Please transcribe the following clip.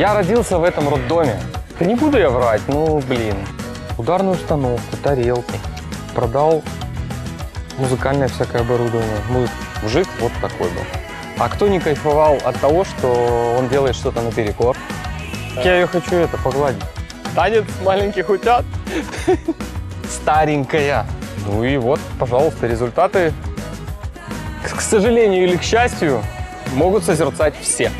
Я родился в этом роддоме. Да не буду я врать, ну, блин. Ударную установку, тарелки. Продал музыкальное всякое оборудование. Мужик, мужик вот такой был. А кто не кайфовал от того, что он делает что-то наперекор? Я ее хочу это погладить. Танец маленьких утят. Старенькая. Ну и вот, пожалуйста, результаты, к сожалению или к счастью, могут созерцать все.